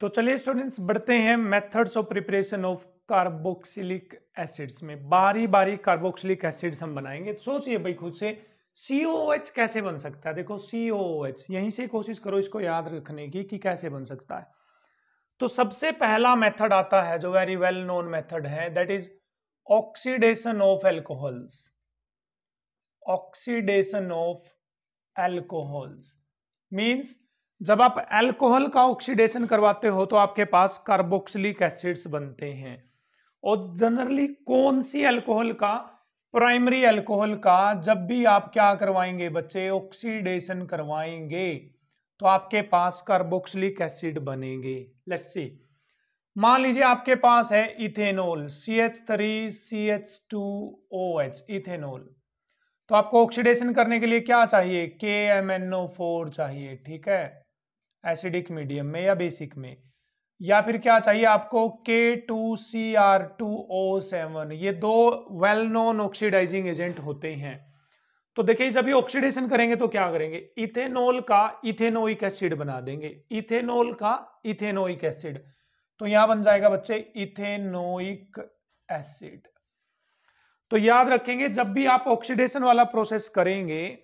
तो चलिए स्टूडेंट्स बढ़ते हैं methods of preparation of carboxylic acids में। बारी बारी कार्बोक्सिलिक एसिड्स हम बनाएँगे। सोचिए भाई खुद से COOH कैसे बन सकता है? देखो COOH यहीं से कोशिश करो इसको याद रखने की कि कैसे बन सकता है। तो सबसे पहला मेथड आता है, जो वेरी वेल नोन मेथड है that is oxidation of alcohols oxidation of alcohols means जब आप अल्कोहल का ऑक्सीडेशन करवाते हो तो आपके पास कार्बोक्सिलिक एसिड्स बनते हैं। और जनरली कौन सी अल्कोहल का प्राइमरी अल्कोहल का, जब भी आप क्या करवाएँगे बच्चे ऑक्सीडेशन करवाएँगे तो आपके पास कार्बोक्सिलिक एसिड बनेंगे। लेट्स सी मान लीजिए आपके पास है ethanol C H three C H two O H ethanol तो आपको ऑक्सीडेशन करने के लिए क्या चाहिए? के एम एन ओ फोर चाहिए, ठीक है? एसिडिक मीडियम में या बेसिक में? या फिर क्या चाहिए आपको? K two C R two O seven ये दो वेल नोन ऑक्सीडाइजिंग एजेंट होते हैं। तो देखिए, जब ये ऑक्सीडेशन करेंगे तो क्या करेंगे? इथेनॉल का इथेनोइक एसिड बना देंगे। इथेनॉल का इथेनोइक एसिड तो यहाँ बन जाएगा बच्चे इथेनोइक एसिड तो याद रखेंगे, जब भी आप ऑक्सीडेशन वाला प्रोसेस करेंगे,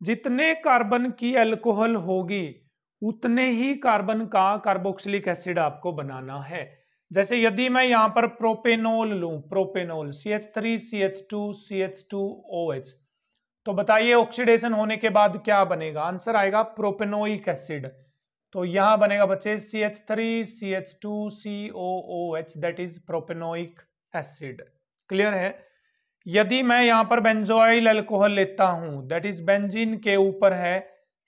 जितने कार्बन की अल्कोहल होगी उतने ही कार्बन का कार्बोक्सिलिक एसिड आपको बनाना है। जैसे यदि मैं यहाँ पर प्रोपेनोल लू, propanol C H three C H two C H two O H तो बताइए ऑक्सीडेशन होने के बाद क्या बनेगा? आंसर आएगा प्रोपेनोइक एसिड तो यहाँ बनेगा बच्चे C H three C H two C O O H that is propanoic acid clear है? यदि मैं यहाँ पर बेंजोइल अल्कोहल लेता हूँ दैट इज़ बेंजीन के ऊपर है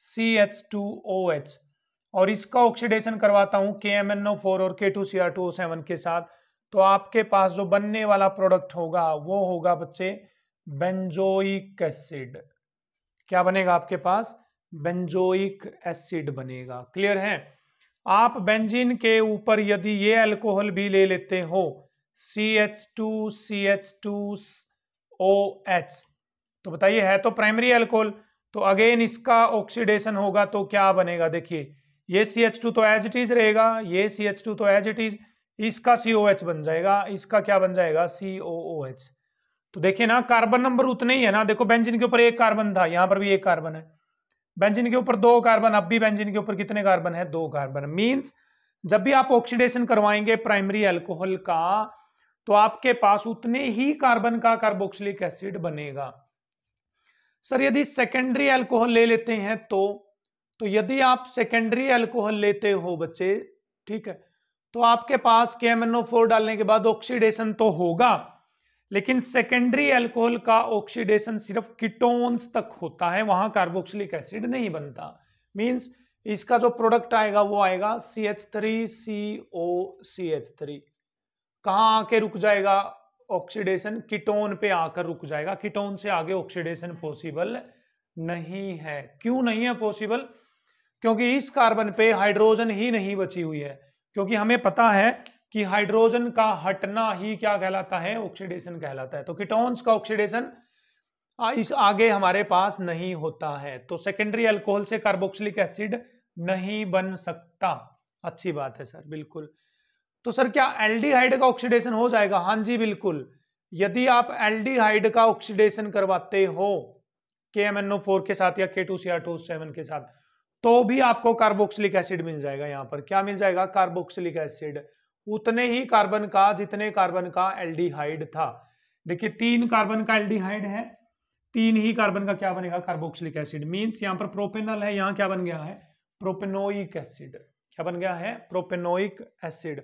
C H two O H और इसका ऑक्सीडेशन करवाता हूँ के एम एन ओ फोर और K two C R two seven के साथ। तो आपके पास जो बनने वाला प्रोडक्ट होगा, वो होगा बच्चे बेंजोइक एसिड क्या बनेगा आपके पास? बेंजोइक एसिड बनेगा। क्लियर है? आप बेंजीन के ऊपर यदि ये अल्कोहल भी ले लेते हो C H two C H two O H तो बताइए, है तो प्राइमरी अल्कोहल तो अगेन इसका ऑक्सीडेशन होगा तो क्या बनेगा? देखिए ये सी एच टू तो एज इट इज़ रहेगा, ये सी एच टू तो एज इट इज़ इसका सी ओ एच बन जाएगा, इसका क्या बन जाएगा? सी ओ ओ एच तो देखिए ना कार्बन नंबर उतने ही है ना। देखो बेंजिन के ऊपर एक कार्बन था, यहाँ पर भी एक कार्बन है। बेंजिन के ऊपर दो कार्बन अब भी बेंजिन के ऊपर कितने कार्बन है? दो कार्बन मीन्स जब भी आप ऑक्सीडेशन करवाएँगे प्राइमरी अल्कोहल का तो आपके पास उतने ही कार्बन का कार्बोक्सिलिक एसिड बनेगा। सर, यदि सेकेंडरी अल्कोहल ले लेते हैं तो तो यदि आप सेकेंडरी अल्कोहल लेते हो बच्चे, ठीक है तो आपके पास के फोर डालने के बाद ऑक्सीडेशन तो होगा, लेकिन सेकेंडरी अल्कोहल का ऑक्सीडेशन सिर्फ़ कीटोन्स तक होता है, वहाँ कार्बोक्सिलिक एसिड नहीं बनता। मींस इसका जो प्रोडक्ट आएगा, वो आएगा C H three C O C H three कहाँ आके रुक जाएगा? ऑक्सीडेशन कीटोन पे आकर रुक जाएगा। कीटोन से आगे ऑक्सीडेशन पॉसिबल नहीं है। क्यों नहीं है पॉसिबल क्योंकि इस कार्बन पे हाइड्रोजन ही नहीं बची हुई है। क्योंकि हमें पता है कि हाइड्रोजन का हटना ही क्या कहलाता है? ऑक्सीडेशन कहलाता है। तो कीटोन्स का ऑक्सीडेशन इस आगे हमारे पास नहीं होता है। तो सेकेंडरी अल्कोहल से कार्बोक्सिलिक एसिड नहीं बन सकता। अच्छी बात है सर, बिल्कुल। तो सर, क्या एल्डिहाइड का ऑक्सीडेशन हो जाएगा? हाँ जी, बिल्कुल। यदि आप एल्डिहाइड का ऑक्सीडेशन करवाते हो के एम एन ओ फोर के साथ या के टू टू सेवन के साथ तो भी आपको कार्बोक्सिलिक एसिड मिल जाएगा यहाँ पर। क्या मिल जाएगा? कार्बोक्सिलिक एसिड उतने ही कार्बन का, जितने कार्बन का एल्डिहाइड था। देखिए, तीन कार्बन का एल्डिहाइड है, तीन ही कार्बन का क्या बनेगा? कार्बोक्सिलिक एसिड मींस यहाँ पर प्रोपेनल है, यहाँ क्या बन गया है? प्रोपेनोइक एसिड क्या बन गया है? प्रोपेनोइक एसिड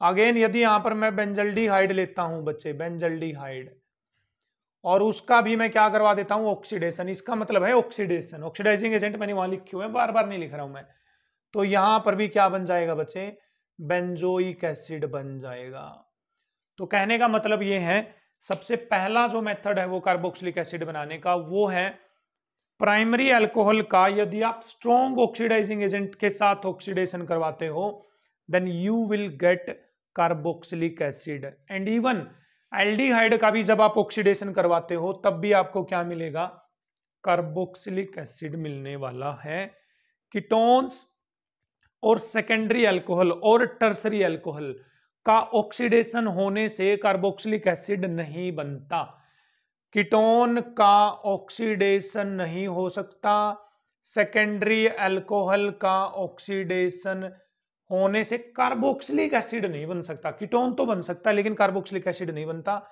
अगेन यदि यहाँ पर मैं बेंजल्डिहाइड लेता हूँ, बच्चे बेंजल्डिहाइड और उसका भी मैं क्या करवा देता हूँ? ऑक्सीडेशन इसका मतलब है ऑक्सीडेशन ऑक्सीडाइजिंग एजेंट मैंने वहाँ लिखे हुए बार बार नहीं लिख रहा हूँ मैं। तो यहाँ पर भी क्या बन जाएगा बच्चे? बेंजोइक एसिड बन जाएगा। तो कहने का मतलब ये है, सबसे पहला जो मेथड है वो कार्बोक्सिलिक एसिड बनाने का, वो है प्राइमरी अल्कोहल का। यदि आप स्ट्रॉन्ग ऑक्सीडाइजिंग एजेंट के साथ ऑक्सीडेशन करवाते हो then you will get carboxylic acid and even aldehyde का भी जब आप ऑक्सीडेशन करवाते हो, तब भी आपको क्या मिलेगा? कार्बोक्सिलिक एसिड मिलने वाला है। कीटोन्स और सेकेंडरी अल्कोहल और टर्सरी अल्कोहल का ऑक्सीडेशन होने से कार्बोक्सिलिक एसिड नहीं बनता। कीटोन का ऑक्सीडेशन नहीं हो सकता। सेकेंडरी अल्कोहल का ऑक्सीडेशन होने से कार्बोक्सिलिक एसिड नहीं बन सकता। कीटोन तो बन सकता है, लेकिन कार्बोक्सिलिक एसिड नहीं बनता।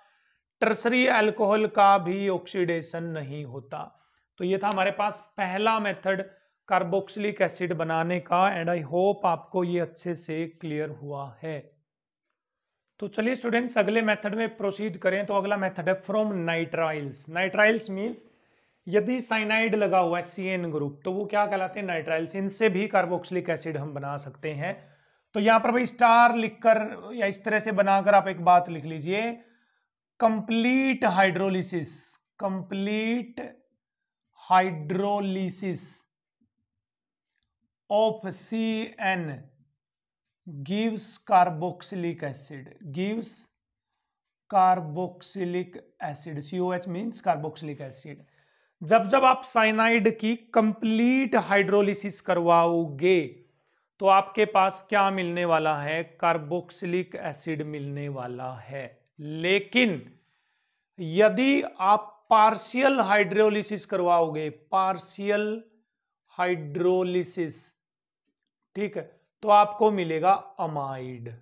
टर्सरी अल्कोहल का भी ऑक्सीडेशन नहीं होता। तो ये था हमारे पास पहला मेथड कार्बोक्सिलिक एसिड बनाने का एंड आई होप आपको ये अच्छे से क्लियर हुआ है। तो चलिए स्टूडेंट्स अगले मेथड में प्रोसीड करें। तो अगला मेथड है फ्रॉम नाइट्राइल्स नाइट्राइल्स मीन्स यदि साइनाइड लगा हुआ है सी एन ग्रुप तो वो क्या कहलाते हैं? नाइट्राइल्स इनसे भी कार्बोक्सिलिक एसिड हम बना सकते हैं। तो यहाँ पर भाई स्टार लिखकर या इस तरह से बनाकर आप एक बात लिख लीजिए। Complete hydrolysis complete hydrolysis of C N gives carboxylic acid gives carboxylic acid COH means carboxylic acid जब जब आप साइनाइड की कंप्लीट हाइड्रोलिसिस करवाओगे तो आपके पास क्या मिलने वाला है? कार्बोक्सिलिक एसिड मिलने वाला है। लेकिन यदि आप पार्शियल हाइड्रोलिसिस करवाओगे, पार्शियल हाइड्रोलिसिस, ठीक है तो आपको मिलेगा अमाइड।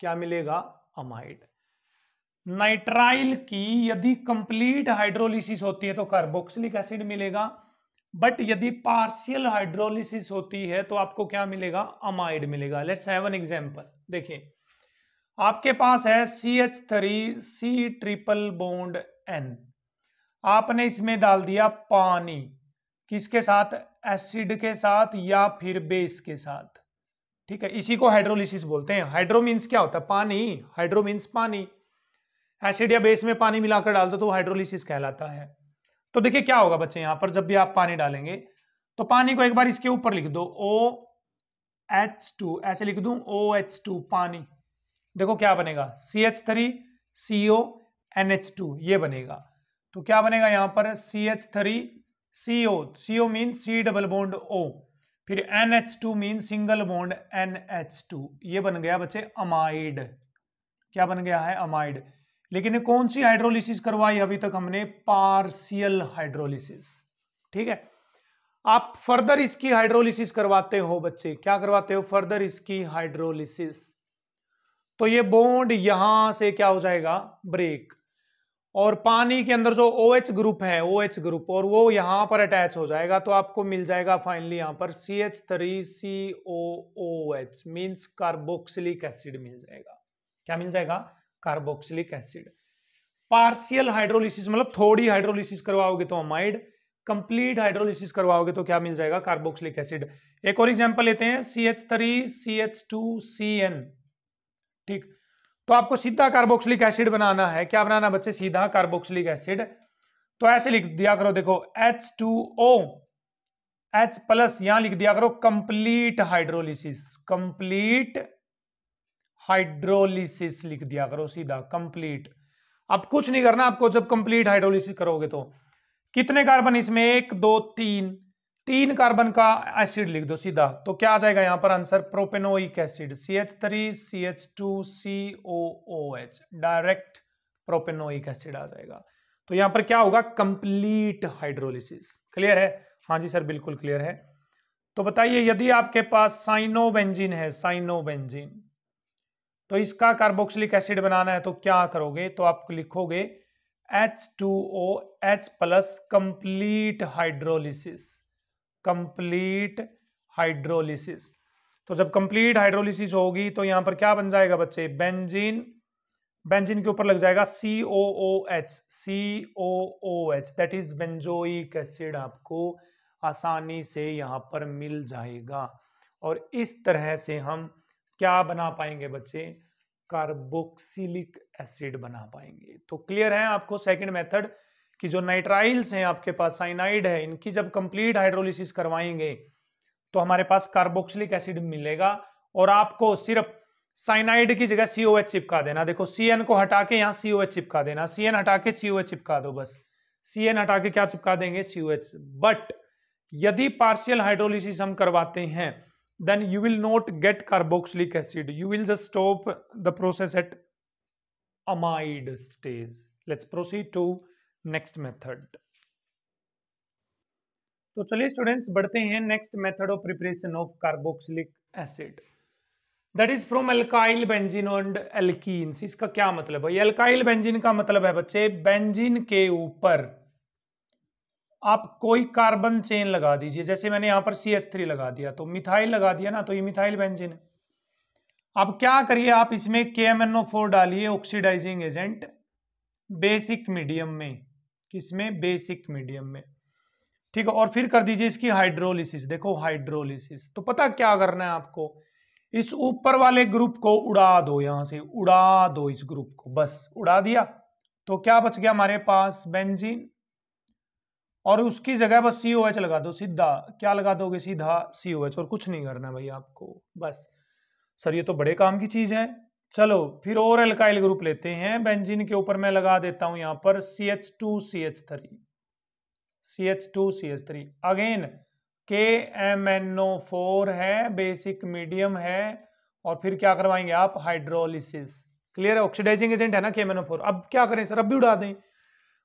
क्या मिलेगा? अमाइड। नाइट्राइल की यदि कंप्लीट हाइड्रोलिसिस होती है तो कार्बोक्सिलिक एसिड मिलेगा, बट यदि पार्शियल हाइड्रोलिसिस होती है तो आपको क्या मिलेगा? अमाइड मिलेगा। लेट्स हैव एन एग्जांपल देखिए, आपके पास है C H three C triple bond N आपने इसमें डाल दिया पानी। किसके साथ? एसिड के साथ या फिर बेस के साथ? ठीक है, इसी को हाइड्रोलिसिस बोलते हैं। हाइड्रो मीन्स क्या होता है? पानी। हाइड्रो मीन्स पानी। एसिड या बेस में पानी मिलाकर डाल दो तो हाइड्रोलिसिस कहलाता है। तो देखिए क्या होगा बच्चे यहाँ पर, जब भी आप पानी डालेंगे तो पानी को एक बार इसके ऊपर लिख दो ओ एच टू ऐसे लिख दू ओ एच टू पानी। देखो क्या बनेगा C H three C O N H two ये बनेगा। तो क्या बनेगा यहाँ पर C H three C O C O mean C double bond O फिर N H two mean single bond N H two ये बन गया बच्चे अमाइड क्या बन गया है अमाइड लेकिन ये कौन सी हाइड्रोलिसिस करवाई अभी तक हमने? पार्शियल हाइड्रोलिसिस ठीक है? आप फर्दर इसकी हाइड्रोलिसिस करवाते हो बच्चे। क्या करवाते हो? फर्दर इसकी हाइड्रोलिसिस तो ये बॉन्ड यहाँ से क्या हो जाएगा? ब्रेक और पानी के अंदर जो ओ OH ग्रुप है ओ OH ग्रुप और वो यहाँ पर अटैच हो जाएगा तो आपको मिल जाएगा फाइनली यहाँ पर C H three C O O H means carboxylic acid मिल जाएगा। क्या मिल जाएगा? कार्बोक्सिलिक एसिड पार्शियल हाइड्रोलिसिस मतलब थोड़ी हाइड्रोलिसिस करवाओगे तो अमाइड कंप्लीट हाइड्रोलिसिस करवाओगे तो क्या मिल जाएगा? कार्बोक्सिलिक एसिड एक और एग्जांपल लेते हैं C H three C H two C N ठीक? तो आपको सीधा कार्बोक्सिलिक एसिड बनाना है। क्या बनाना बच्चे? सीधा कार्बोक्सिलिक एसिड तो ऐसे लिख दिया करो, देखो H two O H plus यहाँ लिख दिया करो कंप्लीट हाइड्रोलिसिस कंप्लीट हाइड्रोलिसिस लिख दिया करो सीधा कंप्लीट अब कुछ नहीं करना, आपको जब कंप्लीट हाइड्रोलिसिस करोगे तो। कितने कार्बन इसमें? एक, दो, तीन। तीन कार्बन का एसिड लिख दो सीधा। तो क्या आ जाएगा यहाँ पर answer propanoic acid C H three C H two C O O H direct propanoic acid आ जाएगा। तो यहाँ पर क्या होगा? कंप्लीट हाइड्रोलिसिस क्लियर है? हाँ जी सर बिल्कुल क्लियर है। तो बताइए, यदि आपके पास साइनोबेंजीन है साइनोबेंजीन तो इसका कार्बोक्सिलिक एसिड बनाना है तो क्या करोगे? तो आप लिखोगे H two O H plus complete hydrolysis complete hydrolysis तो जब कंप्लीट हाइड्रोलिसिस होगी तो यहाँ पर क्या बन जाएगा बच्चे? बेंजीन बेंजीन के ऊपर लग जाएगा C O O H C O O H that is benzoic acid आपको आसानी से यहाँ पर मिल जाएगा। और इस तरह से हम क्या बना पाएँगे बच्चे? कार्बोक्सिलिक एसिड बना पाएँगे। तो क्लियर है आपको सेकंड मेथड कि जो नाइट्राइल्स हैं, आपके पास साइनाइड है, इनकी जब कंप्लीट हाइड्रोलिसिस करवाएँगे तो हमारे पास कार्बोक्सिलिक एसिड मिलेगा और आपको सिर्फ़ साइनाइड की जगह सी चिपका देना। देखो सी एन को हटा के यहाँ सी चिपका देना। सी एन हटा के सी चिपका दो बस। सी एन हटा के क्या चिपका देंगे? सी बट यदि पार्शियल हाइड्रोलिसिस हम करवाते हैं then you will not get carboxylic acid. You will just stop the process at amide stage. Let's proceed to next method. तो चलिए स्टूडेंट्स बढ़ते हैं next method of preparation of carboxylic acid that is from alkyl benzene and alkenes इसका क्या मतलब है? Alkyl benzene का मतलब है बच्चे बेंजीन के ऊपर आप कोई कार्बन चेन लगा दीजिए, जैसे मैंने यहाँ पर सी थ्री लगा दिया तो मिथाइल लगा दिया ना तो ये मिथाइल बेंजीन है। अब क्या करिए आप, इसमें K M N O four डालिए ऑक्सीडाइजिंग एजेंट बेसिक मीडियम में, किसमें? बेसिक मीडियम में। ठीक है, और फिर कर दीजिए इसकी हाइड्रोलिसिस देखो हाइड्रोलिसिस तो पता क्या करना है आपको? इस ऊपर वाले ग्रुप को उड़ा दो, यहाँ से उड़ा दो इस ग्रुप को। बस, उड़ा दिया। तो क्या बच गया हमारे पास? बेंजीन और उसकी जगह बस सी ओ एच लगा दो, सीधा। क्या लगा दोगे? सीधा सी ओ एच और कुछ नहीं करना भाई आपको, बस। सर, ये तो बड़े काम की चीज़ है। चलो, फिर और एल्काइल ग्रुप लेते हैं। बेंजीन के ऊपर मैं लगा देता हूँ यहाँ पर C H two C H three C H two C H three again K M N O four है बेसिक मीडियम है। और फिर क्या करवाएँगे आप? हाइड्रोलिसिस क्लियर है? ऑक्सीडाइजिंग एजेंट है ना के एम एन ओ फोर अब क्या करें? सर, अब भी उड़ा दें।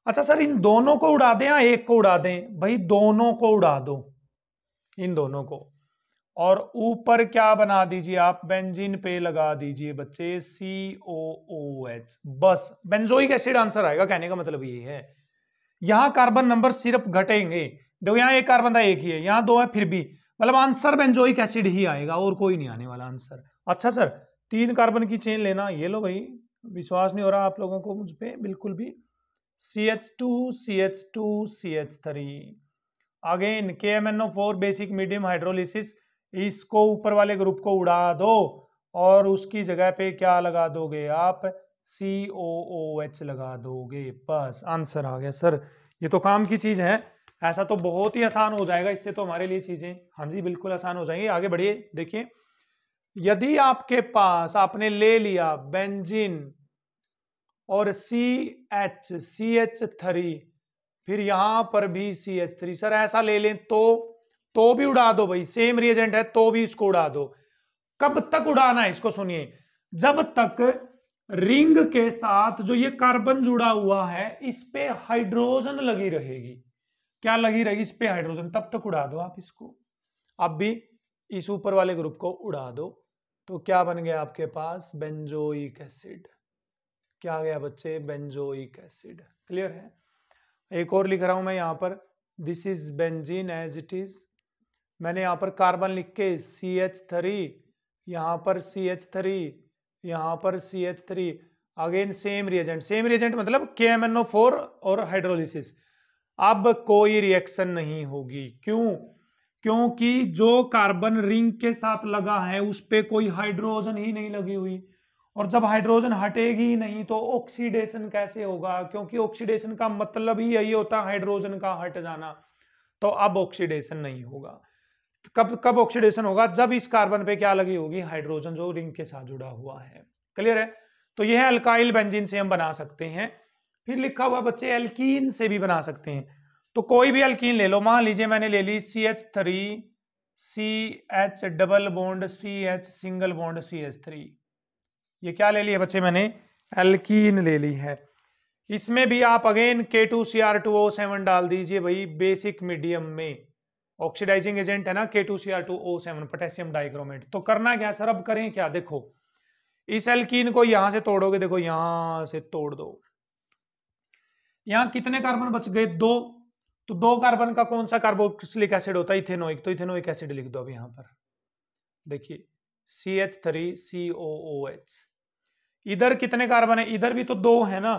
अच्छा सर, इन दोनों को उड़ा दें या एक को उड़ा दें? भाई, दोनों को उड़ा दो। इन दोनों को। और ऊपर क्या बना दीजिए आप? बेंजीन पे लगा दीजिए बच्चे सी ओ ओ एच बस, बेंजोइक एसिड आंसर आएगा, कहने का मतलब ये है। यहाँ कार्बन नंबर सिर्फ़ घटेंगे। देखो, यहाँ एक कार्बन था, एक ही है। यहाँ दो है, फिर भी। मतलब आंसर बेंजोइक एसिड ही आएगा, और कोई नहीं आने वाला आंसर। अच्छा सर, तीन कार्बन की चेन लेना, ये लो भाई। विश्वास नहीं हो रहा आप लोगों को मुझ पर बिल्कुल भी। C H two C H two C H three again K M N O four basic medium hydrolysis इसको ऊपर वाले ग्रुप को उड़ा दो और उसकी जगह पे क्या लगा दोगे आप? सी ओ ओ एच लगा दोगे। बस आंसर आ गया सर ये तो काम की चीज़ है। ऐसा तो बहुत ही आसान हो जाएगा, इससे तो हमारे लिए चीज़ें। हाँ जी, बिल्कुल आसान हो जाएँगी। आगे बढ़िए, देखिए। यदि आपके पास आपने ले लिया बेंजिन और C H C H three फिर यहाँ पर भी सी एच थ्री सर, ऐसा ले लें तो तो भी उड़ा दो भाई सेम रिएजेंट है तो भी इसको उड़ा दो। कब तक उड़ाना है, इसको सुनिए। जब तक रिंग के साथ जो ये कार्बन जुड़ा हुआ है, इस पे हाइड्रोजन लगी रहेगी। क्या लगी रहेगी? इस पे हाइड्रोजन तब तक उड़ा दो आप इसको। अब भी इस ऊपर वाले ग्रुप को उड़ा दो। तो क्या बन गया आपके पास? बेंजोइक एसिड क्या आ गया बच्चे, बेंजोइक एसिड। क्लियर है? एक और लिख रहा हूँ मैं यहाँ पर। This is benzene as it is मैंने यहाँ पर कार्बन लिख के सी एच थ्री यहाँ पर सी एच थ्री यहाँ पर C H three again same reagent same reagent मतलब K M N O four और हाइड्रोलिसिस अब कोई रिएक्शन नहीं होगी। क्यों? क्योंकि जो कार्बन रिंग के साथ लगा है, उस पर कोई हाइड्रोजन ही नहीं लगी हुई। और जब हाइड्रोजन हटेगी नहीं तो ऑक्सीडेशन कैसे होगा? क्योंकि ऑक्सीडेशन का मतलब ही यही होता है हाइड्रोजन का हट जाना। तो अब ऑक्सीडेशन नहीं होगा। कब कब ऑक्सीडेशन होगा? जब इस कार्बन पे क्या लगी होगी? हाइड्रोजन जो रिंग के साथ जुड़ा हुआ है। क्लियर है? तो यह अल्काइल बेंजीन से हम बना सकते हैं। फिर लिखा हुआ बच्चे एल्कीन से भी बना सकते हैं। तो कोई भी एल्कीन ले लो। मान लीजिए मैंने ले ली C H three C H double bond C H single bond C H three ये क्या ले लिया बच्चे मैंने? एल्कीन ले ली है। इसमें भी आप again K two C R two O seven डाल दीजिए भाई बेसिक मीडियम में। ऑक्सीडाइजिंग एजेंट है ना K two C R two O seven potassium dichromate तो करना क्या सर अब करें क्या? देखो, इस एल्कीन को यहाँ से तोड़ोगे, देखो, यहाँ से तोड़ दो। यहाँ कितने कार्बन बच गए? दो। तो दो कार्बन का कौन सा कार्बोक्सिलिक एसिड होता है? इथेनोइक। तो इथेनोइक एसिड लिख दो अब यहाँ पर। देखिए C H three C O O H इधर कितने कार्बन है? इधर भी तो दो है ना।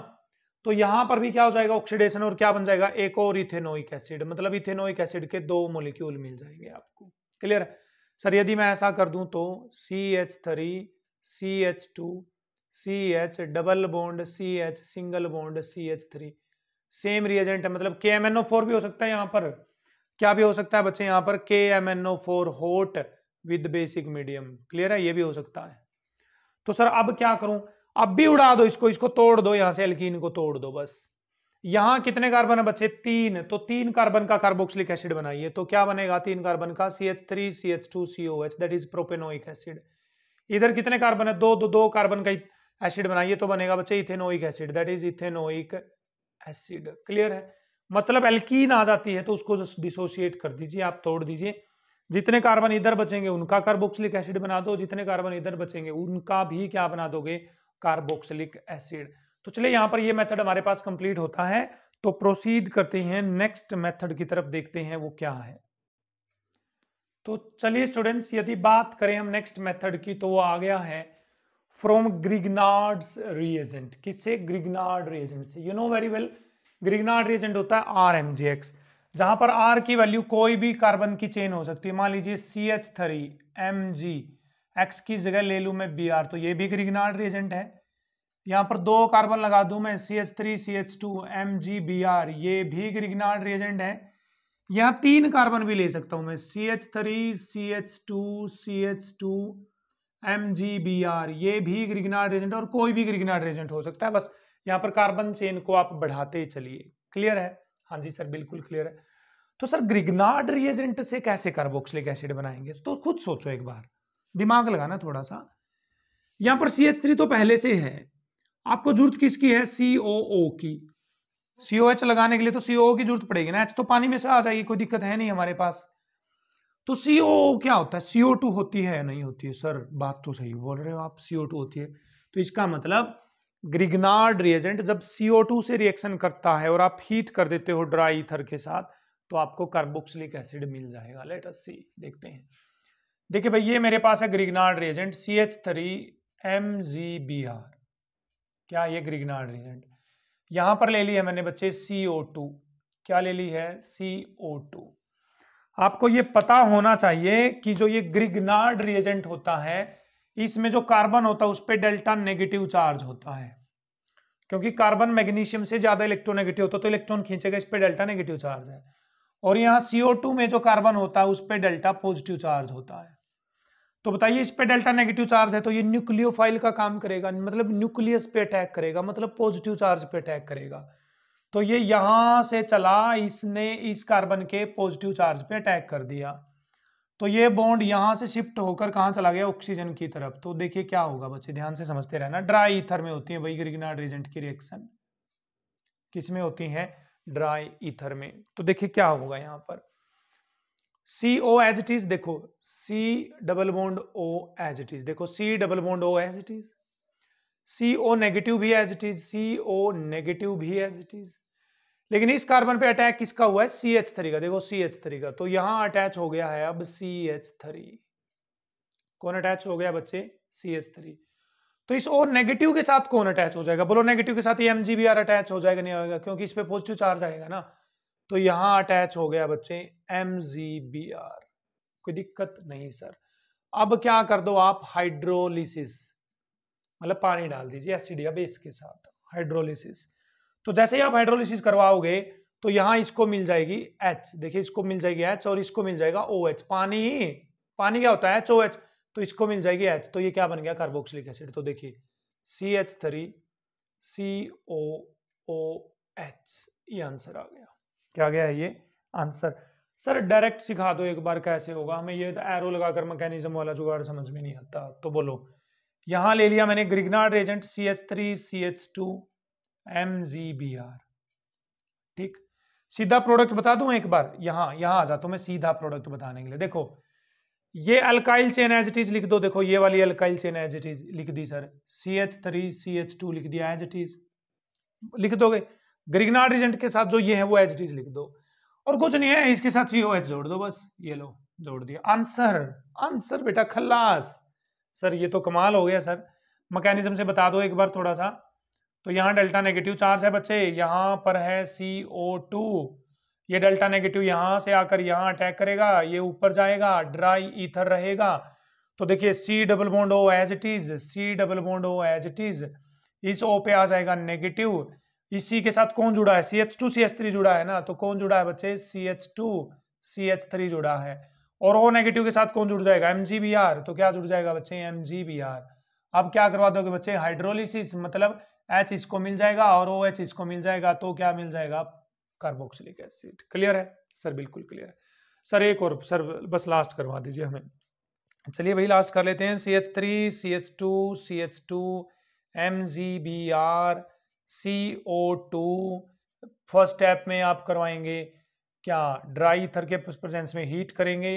तो यहाँ पर भी क्या हो जाएगा ऑक्सीडेशन और क्या बन जाएगा? एक और इथेनोइक एसिड मतलब इथेनोइक एसिड के दो मोलिक्यूल मिल जाएँगे आपको। क्लियर है सर, यदि मैं ऐसा कर दूँ तो C H three C H two C H double bond C H single bond C H three same reagent है मतलब K M N O four भी हो सकता है यहाँ पर। क्या भी हो सकता है बच्चे यहाँ पर? K M N O four hot with basic medium clear है? ये भी हो सकता है। तो सर, अब क्या करूँ? अब भी उड़ा दो इसको इसको तोड़ दो यहाँ से एल्कीन को तोड़ दो बस। यहाँ कितने कार्बन है बच्चे? तीन। तो तीन कार्बन का कार्बोक्सिलिक एसिड बनाइए। तो क्या बनेगा तीन कार्बन का? C H three C H two C O H that is propanoic acid इधर कितने कार्बन है? दो दो, दो कार्बन का एसिड बनाइए तो बनेगा बच्चे ethanoic acid that is ethanoic acid clear है? मतलब एल्कीन आ जाती है तो उसको डिसोशिएट कर दीजिए आप तोड़ दीजिए। जितने कार्बन इधर बचेंगे उनका कार्बोक्सिलिक एसिड बना दो जितने कार्बन इधर बचेंगे उनका भी क्या बना दोगे? Carboxylic acid. तो चलिए, यहाँ पर ये मेथड हमारे पास कंप्लीट होता है। तो प्रोसीड करते हैं, नेक्स्ट मेथड की तरफ़ देखते हैं वो क्या है। तो चलिए स्टूडेंट्स, यदि बात करें हम नेक्स्ट मेथड की तो वो आ गया है फ्रॉम ग्रिगनार्ड्स रिएजेंट। किससे ग्रिगनार्ड रिएजेंट से। You know very well Grignard reagent होता है आर एम जी एक्स जहाँ पर आर की वैल्यू कोई भी कार्बन की चेन हो सकती है। मान लीजिए C H three M G X की जगह ले लू मैं बी आर तो ये भी ग्रिगनार्ड रिएजेंट है। यहाँ पर दो कार्बन लगा दूँ मैं C H three C H two M G B R ये भी ग्रिगनार्ड रिएजेंट है। यहाँ तीन कार्बन भी ले सकता हूँ मैं C H three C H two C H two M G B R ये भी ग्रिगनार्ड रिएजेंट और कोई भी ग्रिगनार्ड रिएजेंट हो सकता है। बस यहाँ पर कार्बन चेन को आप बढ़ाते चलिए। क्लियर है? हाँ जी सर, बिल्कुल क्लियर है। तो सर ग्रिगनार्ड रिएजेंट से कैसे कार्बोक्सिलिक एसिड बनाएँगे? तो खुद सोचो एक बार। दिमाग लगाना थोड़ा सा यहाँ पर सी एच थ्री तो पहले से है आपको ज़रूरत किसकी है? सी ओ ओ की। सीओ एच लगाने के लिए तो सीओ की ज़रूरत पड़ेगी ना। एच तो पानी में से आ जाएगी, कोई दिक्कत है नहीं हमारे पास। तो सीओ क्या होता है? सीओ टू होती है नहीं होती है? सर, बात तो सही बोल रहे हो आप सीओ टू होती है। तो इसका मतलब ग्रिगनार्ड रिएजेंट जब सीओ टू से रिएक्शन करता है और आप हीट कर देते हो ड्राई ईथर के साथ तो आपको कार्बोक्सिलिक एसिड मिल जाएगा। लेट अस सी देखते हैं। देखिए भाई, ये मेरे पास है Grignard reagent C H three M G B R क्या ये ग्रिगनार्ड रिएजेंट यहाँ पर ले ली है मैंने बच्चे सी ओ टू क्या ले ली है? सी ओ टू आपको ये पता होना चाहिए कि जो ये ग्रिगनार्ड रिएजेंट होता है, इसमें जो कार्बन होता है, उस पर डेल्टा नेगेटिव चार्ज होता है। क्योंकि कार्बन मैग्नीशियम से ज़्यादा इलेक्ट्रोनेगेटिव होता है तो इलेक्ट्रॉन खींचेगा, इस पर डेल्टा नेगेटिव चार्ज है। और यहाँ CO2 में जो कार्बन होता है, उस पर डेल्टा पॉजिटिव चार्ज होता है। तो बताइए इस पे डेल्टा नेगेटिव चार्ज है तो ये न्यूक्लियोफाइल का काम करेगा मतलब न्यूक्लियस पे अटैक करेगा मतलब पॉजिटिव चार्ज पे अटैक करेगा। तो ये यहाँ से चला, इसने इस कार्बन के पॉजिटिव चार्ज पे अटैक कर दिया। तो ये बॉन्ड यहाँ से शिफ्ट होकर कहा चला गया? ऑक्सीजन की तरफ़। तो देखिए क्या होगा बच्चे, ध्यान से समझते रहना। ड्राई ईथर में होती है वही ग्रिगनार्ड एजेंट की रिएक्शन किसमें होती है? ड्राई ईथर में। तो देखिए क्या होगा यहाँ पर। C O as it is देखो C double bond O as it is देखो C double bond O as it is C O negative भी as it is C O negative भी एज इट इज़ लेकिन इस carbon पे attack किसका हुआ है? सी एच थ्री का। देखो सी एच थ्री का। तो यहाँ अटैच हो गया है अब सी एच थ्री कौन अटैच हो गया बच्चे? सी एच थ्री तो इस और नेगेटिव के साथ कौन अटैच हो जाएगा? बोलो नेगेटिव के साथ ये एम अटैच हो जाएगा, नहीं आएगा क्योंकि इस पे पॉजिटिव चार्ज आएगा ना। तो यहाँ अटैच हो गया बच्चे एम जी बी आर कोई दिक्कत नहीं, सर। अब क्या कर दो आप? हाइड्रोलिसिस मतलब पानी डाल दीजिए एसिडिया बेस के साथ हाइड्रोलिसिस तो जैसे ही आप हाइड्रोलिसिस करवाओगे तो यहाँ इसको मिल जाएगी एच देखिए, इसको मिल जाएगी एच और इसको मिल जाएगा ओ एच पानी पानी क्या होता है? एच ओ एच तो इसको मिल जाएगी एच तो ये क्या बन गया? कार्बोक्सिलिक एसिड तो देखिए C H three C O O H ये आंसर आ गया। क्या गया है ये आंसर? सर डायरेक्ट सिखा दो एक बार कैसे होगा। हमें ये एरो लगाकर मैकेनिज्म वाला जुगाड़ समझ में नहीं आता। तो बोलो, यहाँ ले लिया मैंने Grignard agent C H three C H two M G B R ठीक? सीधा प्रोडक्ट बता दूँ एक बार? यहाँ यहाँ आ जाता मैं सीधा प्रोडक्ट बताने के लिए। देखो, ये alkyl chain as it is लिख दो। देखो, ये वाली alkyl chain as it is लिख दी sir C H three C H two लिख दिया एज इट इज़ लिख दोगे? ग्रिगनार्ड एजेंट के साथ जो ये है, वो इट इज़ लिख दो। और कुछ नहीं है, इसके साथ सी ओ एच जोड़ दो बस, ये लो, जोड़ दिया। आंसर आंसर बेटा खल्लास सर ये तो कमाल हो गया सर मैकेनिज्म से बता दो एक बार थोड़ा सा तो यहाँ डेल्टा नेगेटिव चार्ज है बच्चे, यहाँ पर है सी ओ टू ये डेल्टा नेगेटिव यहाँ से आकर यहाँ अटैक करेगा, ये ऊपर जाएगा ड्राई ईथर रहेगा। तो देखिए C double bond O as it is C double bond O as it is इस ओ पे आ जाएगा नेगेटिव इसी के साथ कौन जुड़ा है? C H two C H three जुड़ा है ना? तो कौन जुड़ा है बच्चे? C H two C H three जुड़ा है। और ओ नेगेटिव के साथ कौन जुड़ जाएगा? एम जी बी आर तो क्या जुड़ जाएगा बच्चे? एम जी बी आर अब क्या करवा दोगे बच्चे? हाइड्रोलिसिस मतलब एच इसको मिल जाएगा और ओ एच इसको मिल जाएगा तो क्या मिल जाएगा? कार्बोक्सिलिक एसिड क्लियर है? सर बिल्कुल क्लियर है। सर एक और सर बस लास्ट करवा दीजिए हमें। चलिए भाई लास्ट कर लेते हैं। C H three C H two C H two M G B R C O two first step में आप करवाएँगे क्या? ड्राई थर के प्रेजेंस में हीट करेंगे।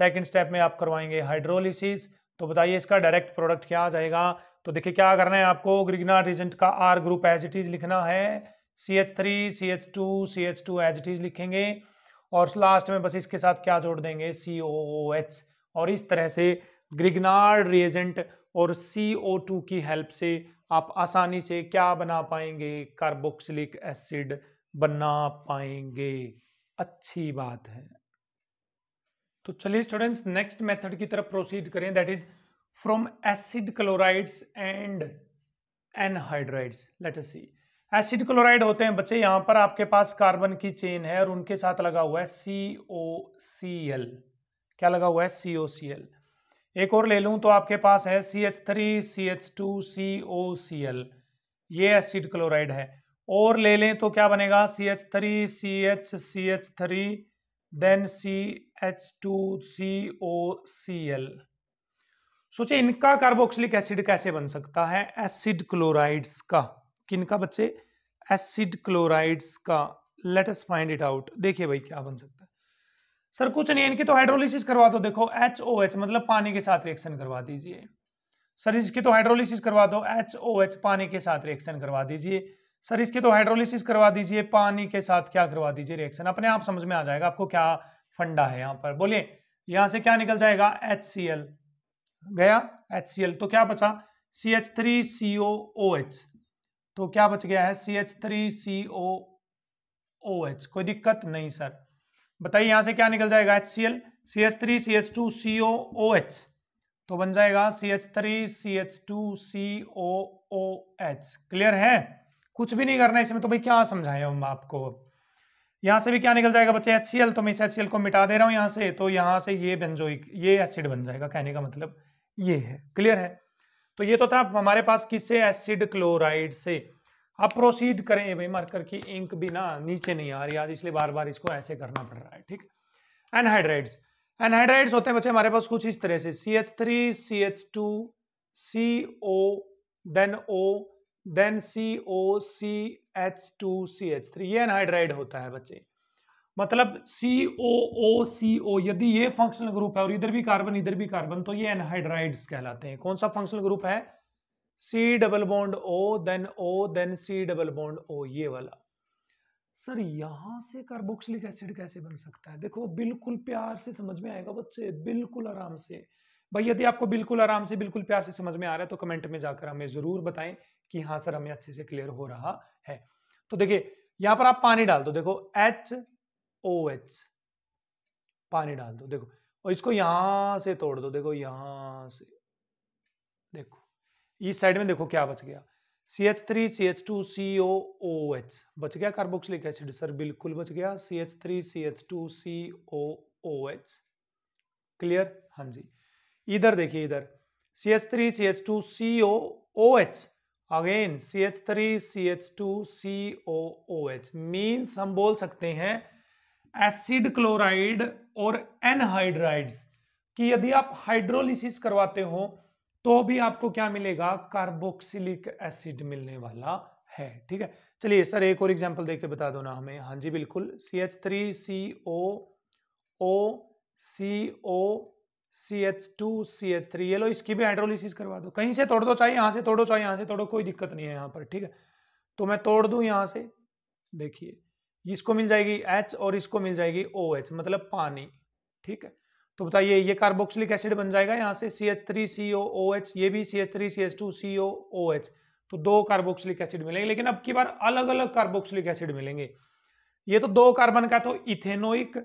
सेकंड स्टेप में आप करवाएँगे हाइड्रोलिसिस तो बताइए इसका डायरेक्ट प्रोडक्ट क्या आ जाएगा? तो देखिए क्या करना है आपको? ग्रिगना रिजेंट का R group as it is लिखना है। C H three C H two C H two as it is लिखेंगे। और लास्ट में बस इसके साथ क्या जोड़ देंगे? सी ओ ओ एच और इस तरह से ग्रिगनार्ड रिएजेंट और सी ओ टू की हेल्प से आप आसानी से क्या बना पाएँगे? कार्बोक्सिलिक एसिड बना पाएँगे। अच्छी बात है। तो चलिए स्टूडेंट्स नेक्स्ट मेथड की तरफ़ प्रोसीड करें। That is from acid chlorides and anhydrides let us see acid chloride होते हैं बच्चे, यहाँ पर आपके पास कार्बन की चेन है और उनके साथ लगा हुआ है सी ओ सी एल क्या लगा हुआ है? सी ओ सी एल एक और ले लूँ तो आपके पास है C H three C H two C O C L ये एसिड क्लोराइड है। और ले लें तो क्या बनेगा? C H three C H C H three then C H two C O C L सोचिए, इनका कार्बोक्सिलिक एसिड कैसे बन सकता है? एसिड क्लोराइड्स का। किनका बच्चे? एसिड क्लोराइड्स का। Let us find it out देखिए भाई, क्या बन सकता सर, कुछ नहीं, इनकी तो हाइड्रोलिसिस करवा दो। देखो एच ओ एच मतलब पानी के साथ रिएक्शन करवा दीजिए। सर, इसकी तो हाइड्रोलिसिस करवा दो। एच ओ एच पानी के साथ रिएक्शन करवा दीजिए। सर, इसकी तो हाइड्रोलिसिस करवा दीजिए। पानी के साथ क्या करवा दीजिए रिएक्शन अपने आप समझ में आ जाएगा आपको क्या फंडा है यहाँ पर। बोलिए, यहाँ से क्या निकल जाएगा? एच सी एल गया? एच सी एल तो क्या बचा? C H three C O O H तो क्या बच गया है? C H three C O O H कोई दिक्कत नहीं, सर। बताइए यहाँ से क्या निकल जाएगा? H C L C H three C H two C O O H तो बन जाएगा C H three C H two C O O H clear है? कुछ भी नहीं करना इसमें तो भाई क्या समझाए हम आपको? यहाँ से भी क्या निकल जाएगा बच्चे? एच सी एल तो मैं इस एच सी एल को मिटा दे रहा हूँ यहाँ से तो यहाँ से ये बेंजोइक ये एसिड बन जाएगा, कहने का मतलब ये है। क्लियर है? तो ये तो था हमारे पास किससे? एसिड क्लोराइड से। अब प्रोसीड करें, भाई मार्कर की इंक भी ना नीचे नहीं आ रही आज, इसलिए बार बार इसको ऐसे करना पड़ रहा है, ठीक? एनहाइड्राइड्स एनहाइड्राइड्स होते हैं बच्चे हमारे पास कुछ इस तरह से C H three C H two C O then O then C O C H two C H three ये एनहाइड्राइड होता है बच्चे। मतलब सी ओ ओ सी ओ यदि ये फंक्शनल ग्रुप है और इधर भी कार्बन इधर भी कार्बन तो ये एनहाइड्राइड्स कहलाते हैं। कौन सा फंक्शनल ग्रुप है? C double bond O then O then C double bond O ये वाला। सर, यहाँ से कार्बोक्सिलिक एसिड कैसे बन सकता है? देखो, बिल्कुल प्यार से समझ में आएगा बच्चे, बिल्कुल आराम से। भाई, यदि आपको बिल्कुल आराम से, बिल्कुल प्यार से समझ में आ रहा है तो कमेंट में जाकर हमें ज़रूर बताएँ कि हाँ सर, हमें अच्छे से क्लियर हो रहा है। तो देखिए, यहाँ पर आप पानी डाल दो। देखो एच ओ एच पानी डाल दो। देखो, और इसको यहाँ से तोड़ दो। देखो, यहाँ से। देखो। इस साइड में देखो क्या बच गया। C H three C H two C O O H बच गया कार्बोक्सिलिक एसिड सर बिल्कुल बच गया। C H three C H two C O O H clear हाँ जी। इधर देखिए, इधर। C H three C H two C O O H again C H three C H two C O O H means हम बोल सकते हैं acid chloride और एनहाइड्राइड्स कि यदि आप हाइड्रोलिसिस करवाते हो तो भी आपको क्या मिलेगा? कार्बोक्सिलिक एसिड मिलने वाला है, ठीक है? चलिए सर, एक और एग्जांपल देख के बता दो ना हमें। हाँ जी, बिल्कुल। C H three C O O C O C H two C H three ये लो, इसकी भी हाइड्रोलिसिस करवा दो। कहीं से तोड़ दो, चाहे यहाँ से तोड़ो, चाहे यहाँ से तोड़ो, कोई दिक्कत नहीं है यहाँ पर, ठीक है? तो मैं तोड़ दूँ यहाँ से, देखिए इसको मिल जाएगी एच और इसको मिल जाएगी ओ एच मतलब पानी, ठीक है? तो बताइए, ये कार्बोक्सिलिक एसिड बन जाएगा यहाँ से C H three C O O H ये भी C H three C H two C O O H तो दो कार्बोक्सिलिक एसिड मिलेंगे। लेकिन अब की बार अलग अलग कार्बोक्सिलिक एसिड मिलेंगे। ये तो दो कार्बन का तो इथेनोइक,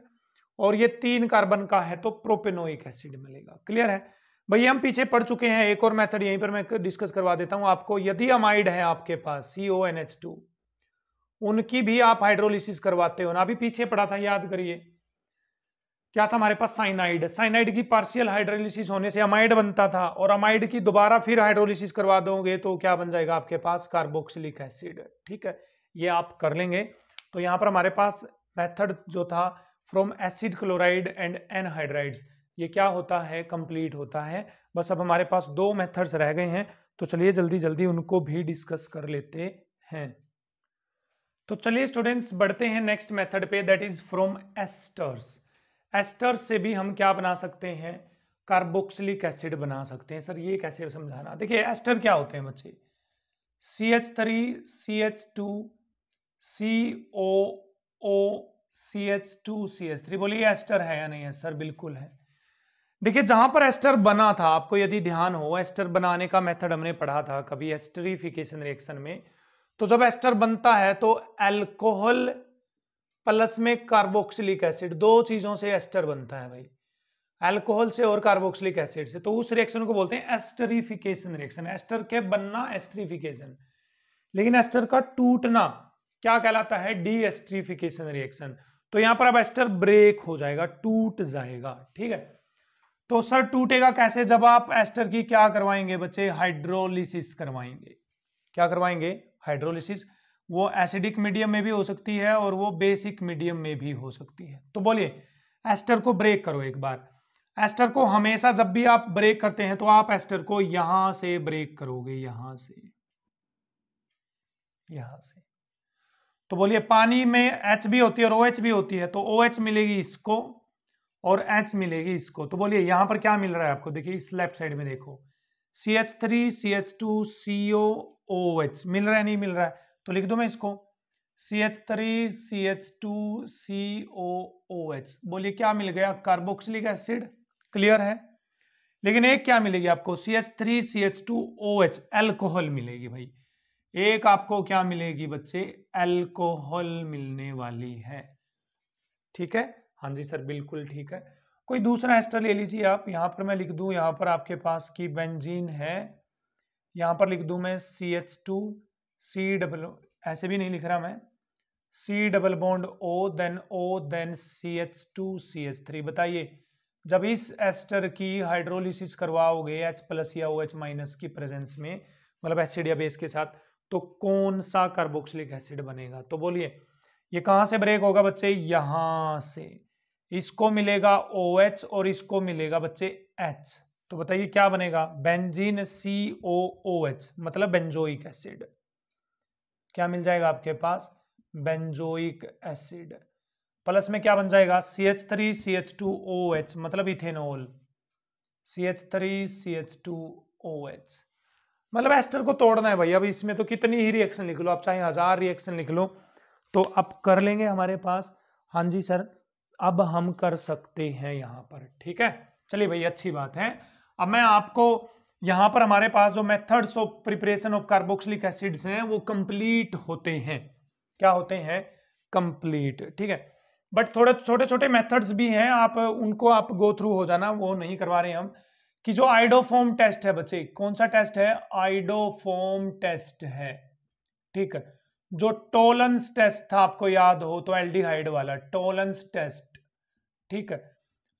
और ये तीन कार्बन का है तो प्रोपेनोइक एसिड मिलेगा। क्लियर है? भैया, हम पीछे पढ़ चुके हैं, एक और मेथड यहीं पर मैं डिस्कस करवा देता हूँ आपको। यदि अमाइड है आपके पास सी उनकी भी आप हाइड्रोलिसिस करवाते हो ना, अभी पीछे पढ़ा था, याद करिए। क्या था हमारे पास? साइनाइड साइनाइड की पार्शियल हाइड्रोलिसिस होने से अमाइड बनता था और अमाइड की दोबारा फिर हाइड्रोलिसिस करवा दोगे तो क्या बन जाएगा आपके पास? कार्बोक्सिलिक एसिड ठीक है? ये आप कर लेंगे। तो यहाँ पर हमारे पास मेथड जो था from acid chloride and anhydrides ये क्या होता है? कंप्लीट होता है। बस अब हमारे पास दो मेथड्स रह गए हैं। तो चलिए जल्दी जल्दी उनको भी डिस्कस कर लेते हैं। तो चलिए स्टूडेंट्स बढ़ते हैं नेक्स्ट मेथड पे that is from esters esters से भी हम क्या बना सकते हैं? कार्बोक्सिलिक एसिड बना सकते हैं। सर, ये कैसे समझाना? देखिए, एस्टर क्या होते हैं बच्चे? C H three C H two C O O C H two C H three बोलिए एस्टर है या नहीं है? सर, बिल्कुल है। देखिए, जहाँ पर एस्टर बना था, आपको यदि ध्यान हो, एस्टर बनाने का मेथड हमने पढ़ा था कभी एस्टरिफिकेशन रिएक्शन में। तो जब एस्टर बनता है तो एल्कोहल प्लस में कार्बोक्सिलिक एसिड, दो चीज़ों से एस्टर बनता है भाई। एल्कोहल से और कार्बोक्सिलिक एसिड से। तो उस रिएक्शन को बोलते हैं एस्टरिफिकेशन रिएक्शन एस्टर के बनना एस्टरिफिकेशन लेकिन एस्टर का टूटना क्या कहलाता है? डी एस्ट्रीफिकेशन रिएक्शन तो यहाँ पर अब एस्टर ब्रेक हो जाएगा, टूट जाएगा, ठीक है? तो सर टूटेगा कैसे? जब आप एस्टर की क्या करवाएँगे बच्चे? हाइड्रोलिसिस करवाएँगे। क्या करवाएँगे? हाइड्रोलिसिस वो एसिडिक मीडियम में भी हो सकती है और वो बेसिक मीडियम में भी हो सकती है। तो बोलिए, एस्टर को ब्रेक करो एक बार। एस्टर को हमेशा जब भी आप ब्रेक करते हैं तो आप एस्टर को यहाँ से ब्रेक करोगे, यहाँ से। यहाँ से। तो बोलिए, पानी में एच भी होती है और ओ OH भी होती है तो ओ OH मिलेगी इसको और एच मिलेगी इसको। तो बोलिए, यहाँ पर क्या मिल रहा है आपको? देखिए, इस लेफ़्ट साइड में देखो। C H three C H two C O O H मिल रहा है, नहीं मिल रहा है? तो लिख दो मैं इसको? C H three C H two C O O H बोलिए, क्या मिल गया? कार्बोक्सिलिक एसिड क्लियर है? लेकिन एक क्या मिलेगी आपको? C H three C H two O H alcohol मिलेगी भाई। एक आपको क्या मिलेगी बच्चे? एल्कोहल मिलने वाली है। ठीक है? हाँ जी सर, बिल्कुल ठीक है। कोई दूसरा एस्टर ले लीजिए आप। यहाँ पर मैं लिख दूँ, यहाँ पर आपके पास की बेंजीन है। यहाँ पर लिख दूँ मैं C H two C double ऐसे भी नहीं लिख रहा मैं। C double bond O then O then C H two C H three बताइए, जब इस एस्टर की हाइड्रोलिसिस करवाओगे एच प्लस या ओ एच माइनस की प्रेजेंस में मतलब एसिड या बेस के साथ तो कौन सा कार्बोक्सिलिक एसिड बनेगा? तो बोलिए, ये कहाँ से ब्रेक होगा बच्चे? यहाँ से। इसको मिलेगा ओ OH और इसको मिलेगा बच्चे H तो बताइए क्या बनेगा? Benzene C O O H मतलब बेंजोइक एसिड क्या मिल जाएगा आपके पास? Benzoic acid. प्लस में क्या बन जाएगा? C H three C H two O H मतलब ethanol. C H three C H two O H मतलब एस्टर को तोड़ना है भाई, अब इसमें तो कितनी ही रिएक्शन लिख लो, आप चाहे हज़ार रिएक्शन लिख लो। तो अब कर लेंगे हमारे पास। हाँ जी सर, अब हम कर सकते हैं यहाँ पर, ठीक है? चलिए भाई, अच्छी बात है। अब मैं आपको यहाँ पर हमारे पास जो methods of preparation of carboxylic acids हैं, वो कंप्लीट होते हैं। क्या होते हैं? कंप्लीट ठीक है? बट थोड़े छोटे छोटे मेथड्स भी हैं, आप, उनको आप गो थ्रू हो जाना, वो नहीं करवा रहे हम। कि जो आइडोफॉर्म टेस्ट है बच्चे, कौन सा टेस्ट है? आइडोफॉर्म टेस्ट है, ठीक है? जो टोलेंस टेस्ट था, आपको याद हो तो एल्डिहाइड वाला टोलेंस टेस्ट ठीक है?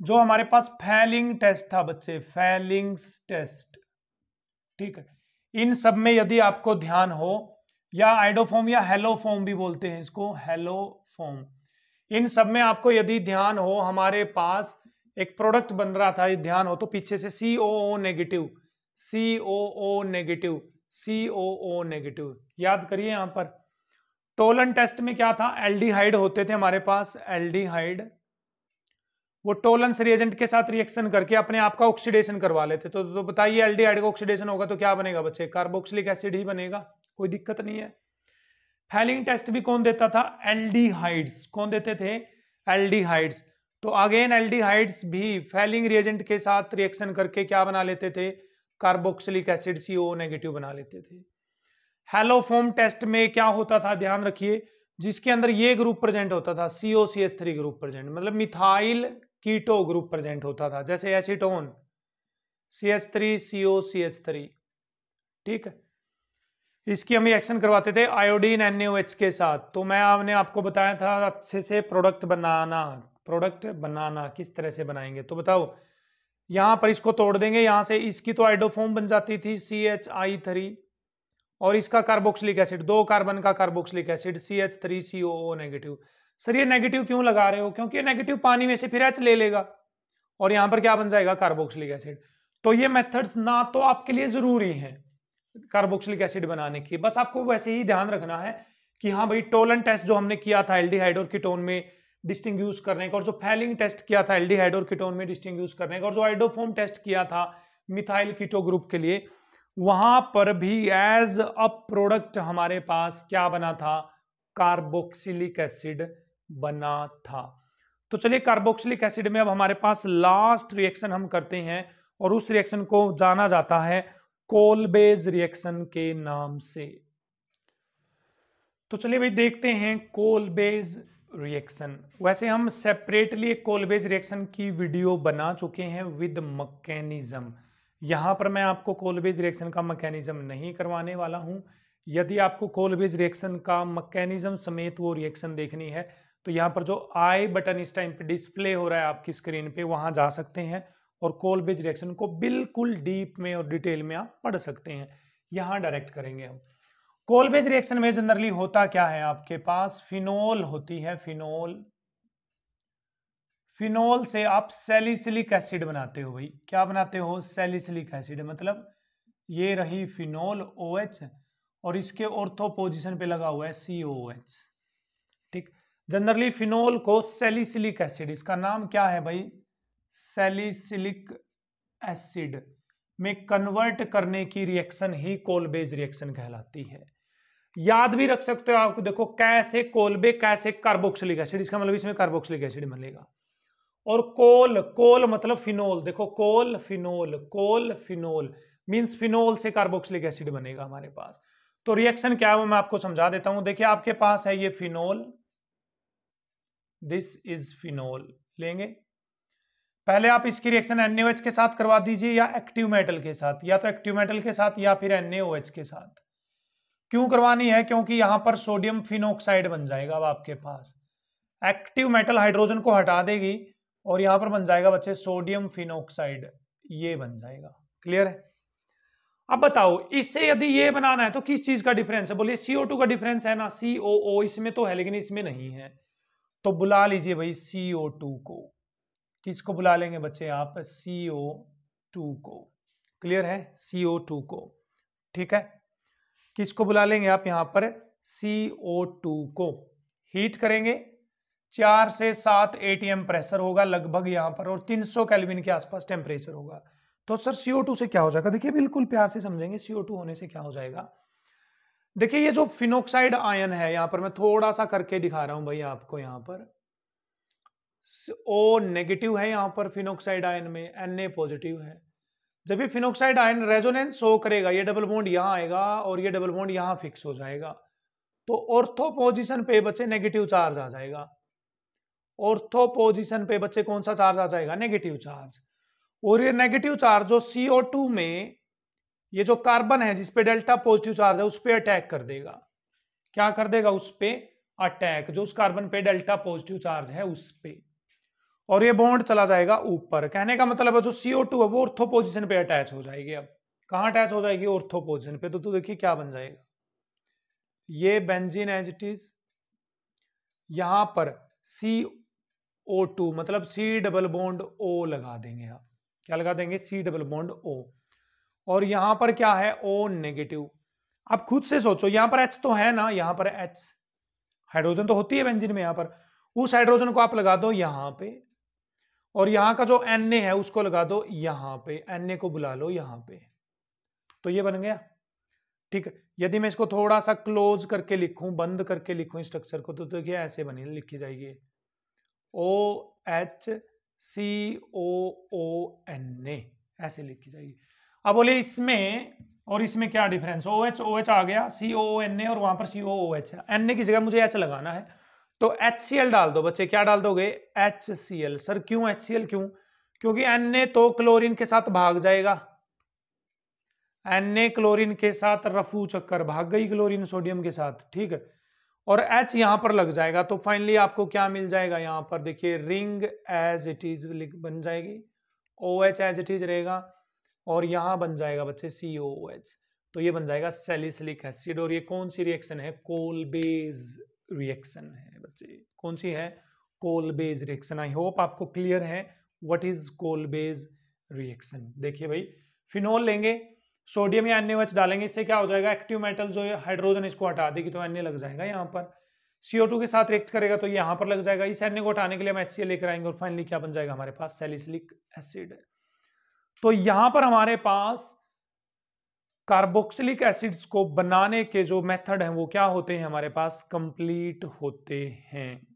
जो हमारे पास फैलिंग टेस्ट था बच्चे, फैलिंग्स टेस्ट ठीक है। इन सब में यदि आपको ध्यान हो, या आइडोफॉर्म या हेलोफॉर्म भी बोलते हैं इसको हेलोफॉर्म इन सब में आपको यदि ध्यान हो, हमारे पास एक प्रोडक्ट बन रहा था ध्यान हो तो पीछे से C O O negative C O O negative C O O negative याद करिए यहाँ पर। टोलन टेस्ट में क्या था? एल्डिहाइड होते थे हमारे पास, एल्डिहाइड वो टोलन रिएजेंट के साथ रिएक्शन करके अपने आप का ऑक्सीडेशन करवा लेते। तो, तो बताइए एल्डिहाइड का ऑक्सीडेशन होगा तो क्या बनेगा बच्चे? कार्बोक्सिलिक एसिड ही बनेगा कोई दिक्कत नहीं है। फैलिंग टेस्ट भी कौन देता था? एल्डिहाइड्स कौन देते थे? एल्डिहाइड्स तो अगेन एल्डिहाइड्स भी फैलिंग रिएजेंट के साथ रिएक्शन करके क्या बना लेते थे? Carboxylic acid C O negative बना लेते थे। हेलोफोम टेस्ट में क्या होता था? ध्यान रखिए जिसके अंदर ये ग्रुप प्रेजेंट होता था C O C H three group present मतलब मिथाइल कीटो ग्रुप प्रेजेंट होता था, जैसे acetone C H three C O C H three ठीक है? इसकी हम रिएक्शन करवाते थे आयोडीन एनएच के साथ। तो मैं आपने आपको बताया था अच्छे से प्रोडक्ट बनाना प्रोडक्ट बनाना, किस तरह से बनाएँगे। तो बताओ, यहाँ पर इसको तोड़ देंगे, यहाँ से इसकी तो आइडोफॉर्म बन जाती थी सी एच आई थ्री और इसका कार्बोक्सिलिक एसिड दो कार्बन का carboxylic acid C H three C O negative sir, ये नेगेटिव क्यों लगा रहे हो? क्योंकि ये नेगेटिव पानी में से फिर एच ले लेगा। और यहाँ पर क्या बन जाएगा? कार्बोक्सिलिक एसिड तो ये मेथड्स ना तो आपके लिए ज़रूरी है कार्बोक्सिलिक एसिड बनाने की। बस आपको वैसे ही ध्यान रखना है कि हाँ भाई टोलन टेस्ट जो हमने किया था एल्डिहाइड और कीटोन में डिस्टिंग करने का, और जो फैलिंग टेस्ट किया था एल्डिहाइड और कीटोन में डिस्टिंग करने का, और जो आइडोफोम टेस्ट किया था मिथाइल कीटो ग्रुप के लिए, वहाँ पर भी एज अ प्रोडक्ट हमारे पास क्या बना था? कार्बोक्सिलिक एसिड बना था। तो चलिए कार्बोक्सिलिक एसिड में अब हमारे पास लास्ट रिएक्शन हम करते हैं और उस रिएक्शन को जाना जाता है कोलबेज रिएक्शन के नाम से। तो चलिए भाई देखते हैं कोलबेज रिएक्शन वैसे हम सेपरेटली एक कोलबेज रिएक्शन की वीडियो बना चुके हैं विद मकैनिज्म यहाँ पर मैं आपको कोलबेज रिएक्शन का मकैनिज्म नहीं करवाने वाला हूँ। यदि आपको कोलबेज रिएक्शन का मकैनिज्म समेत वो रिएक्शन देखनी है तो यहाँ पर जो आई बटन इस टाइम पे डिस्प्ले हो रहा है आपकी स्क्रीन पे, वहाँ जा सकते हैं और कोलबेज रिएक्शन को बिल्कुल डीप में और डिटेल में आप पढ़ सकते हैं। यहाँ डायरेक्ट करेंगे हम। कोलबेज रिएक्शन में जनरली होता क्या है आपके पास? फिनोल होती है फिनोल फिनोल से आप सेलिसिलिक एसिड बनाते हो भाई। क्या बनाते हो? सेलिसिलिक एसिड मतलब ये रही फिनोल ओ OH और इसके ऑर्थो पोजिशन पे लगा हुआ है C O H generally phenol को सेलिसिलिक एसिड इसका नाम क्या है भाई? सेलिसिलिक एसिड में कन्वर्ट करने की रिएक्शन ही कोलबेज रिएक्शन कहलाती है। याद भी रख सकते हो आपको देखो कैसे कोलबे कैसे कार्बोक्सिलिक एसिड इसका मतलब इसमें कार्बोक्सिलिक एसिड मिलेगा। और कोल कोल मतलब फिनोल देखो Kolbe phenol Kolbe phenol means phenol से कार्बोक्सिलिक एसिड बनेगा हमारे पास। तो रिएक्शन क्या है वो मैं आपको समझा देता हूँ। देखिए, आपके पास है ये फिनोल दिस इज़ फिनोल लेंगे। पहले आप इसकी रिएक्शन एनएच के साथ करवा दीजिए या एक्टिव मेटल के साथ, या तो एक्टिव मेटल के साथ या फिर एनएच के साथ। क्यों करवानी है? क्योंकि यहाँ पर सोडियम फिनोक्साइड बन जाएगा अब आपके पास। एक्टिव मेटल हाइड्रोजन को हटा देगी और यहाँ पर बन जाएगा बच्चे सोडियम फिनोक्साइड ये बन जाएगा। क्लियर है? अब बताओ इससे यदि ये बनाना है तो किस चीज़ का डिफरेंस है? बोलिए सीओ का डिफरेंस है ना? सीओ इसमें तो है, लेकिन इसमें नहीं है। तो बुला लीजिए भाई सी ओ टू को। किसको बुला लेंगे बच्चे आप? सीओ को। क्लियर है? सीओ को। ठीक है? किसको बुला लेंगे आप यहाँ पर? सी ओ टू को। हीट करेंगे। चार से सात एटीएम प्रेशर होगा लगभग यहाँ पर और 300 कैलविन के आसपास टेम्परेचर होगा। तो सर CO2 से क्या हो जाएगा? देखिए, बिल्कुल प्यार से समझेंगे CO2 होने से क्या हो जाएगा? देखिए, ये जो फिनोक्साइड आयन है, यहाँ पर मैं थोड़ा सा करके दिखा रहा हूँ भाई आपको यहाँ पर। ओ नेगेटिव है यहाँ पर फिनोक्साइड आयन में, एन ए पॉजिटिव है। जब ये फिनोक्साइड आयन रेजोनेंस शो करेगा, ये डबल बॉन्ड यहाँ आएगा और ये डबल बॉन्ड यहाँ फिक्स हो जाएगा तो ऑर्थो पोजिशन पे बच्चे नेगेटिव चार्ज आ जाएगा। ऑर्थो पोजिशन पे बच्चे कौन सा चार्ज आ जाएगा? Negative charge. और ये नेगेटिव चार्ज जो CO2 में ये जो कार्बन है जिसपे डेल्टा पॉजिटिव चार्ज है उस पर अटैक कर देगा। क्या कर देगा? उस पर अटैक जो उस कार्बन पे डेल्टा पॉजिटिव चार्ज है उस पर और ये बॉन्ड चला जाएगा ऊपर। कहने का मतलब है जो सीओ टू है वो ऑर्थो पोजिशन पे अटैच हो जाएगी अब। कहाँ अटैच हो जाएगी? ऑर्थो पोजिशन पे। तो, तो देखिए क्या बन जाएगा। ये बेंजीन एज इट इज़ यहाँ पर सी ओ टू मतलब सी डबल बॉन्ड ओ लगा देंगे आप। क्या लगा देंगे? सी डबल बॉन्ड ओ और यहाँ पर क्या है? ओ नेगेटिव आप खुद से सोचो, यहाँ पर एच तो है ना, यहाँ पर एच हाइड्रोजन तो होती है बेंजीन में यहाँ पर। उस हाइड्रोजन को आप लगा दो यहाँ पे, और यहाँ का जो एन है, उसको लगा दो यहाँ पे। एन को बुला लो यहाँ पे। तो ये बन गया। ठीक है यदि मैं इसको थोड़ा सा क्लोज करके लिखूं, बंद करके लिखूं स्ट्रक्चर को तो देखिए तो ऐसे बनी, लिखी जाएगी। O H C O O N A ऐसे लिखी जाएगी। अब बोले इसमें, और इसमें क्या difference O H O H आ गया सी ओ एन ए और वहाँ पर सी ओ ओ एच है। एन ए की जगह मुझे एच लगाना है। तो एच सी एल डाल दो बच्चे, क्या डाल दोगे? एच सी एल सर, क्यों एच सी एल क्यों? क्योंकि एन ए तो क्लोरीन के साथ भाग जाएगा। एन ए क्लोरीन के साथ रफू चक्कर भाग गई क्लोरीन सोडियम के साथ, ठीक है? और एच यहाँ पर लग जाएगा तो फाइनली आपको क्या मिल जाएगा यहाँ पर? देखिए रिंग एज इट इज़ बन जाएगी। O H as it is रहेगा। और यहाँ बन जाएगा बच्चे सी ओ एच तो ये बन जाएगा सेलिसिलिक एसिड और ये कौन सी रिएक्शन है? कोलबेज रिएक्शन है बच्चे। कौन सी है? कोलबेज रिएक्शन आई होप आपको क्लियर है व्हाट इज़ कोलबेज रिएक्शन देखिए भाई फिनोल लेंगे सोडियम या अन्य वच डालेंगे, इससे क्या हो जाएगा? एक्टिव मेटल जो हाइड्रोजन इसको हटा देगी तो अन्य लग जाएगा यहाँ पर। CO2 के साथ रिएक्ट करेगा तो यहाँ पर लग जाएगा। इस एन को हटाने के लिए हम एच लेकर आएँगे और फाइनली क्या बन जाएगा? हमारे पास सेलिसिलिक एसिड है तो यहाँ पर हमारे पास कार्बोक्सिलिक एसिड्स को बनाने के जो मेथड हैं, वो क्या होते हैं? हमारे पास कंप्लीट होते हैं।